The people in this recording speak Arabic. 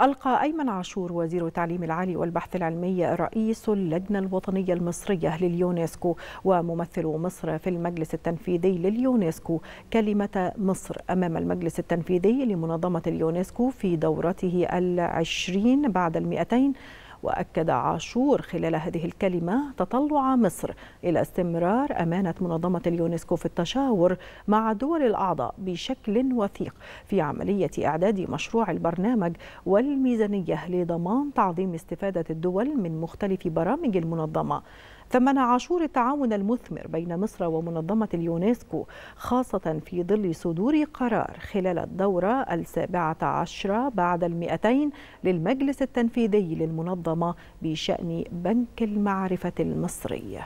ألقى أيمن عاشور وزير التعليم العالي والبحث العلمي رئيس اللجنة الوطنية المصرية لليونسكو وممثل مصر في المجلس التنفيذي لليونسكو. كلمة مصر أمام المجلس التنفيذي لمنظمة اليونسكو في دورته العشرين بعد المئتين وأكد عاشور خلال هذه الكلمة تطلع مصر إلى استمرار أمانة منظمة اليونسكو في التشاور مع دول الأعضاء بشكل وثيق في عملية إعداد مشروع البرنامج والميزانية لضمان تعظيم استفادة الدول من مختلف برامج المنظمة. ثمن عاشور التعاون المثمر بين مصر ومنظمة اليونسكو خاصة في ظل صدور قرار خلال الدورة السابعة عشرة بعد المئتين للمجلس التنفيذي للمنظمة بشأن بنك المعرفة المصري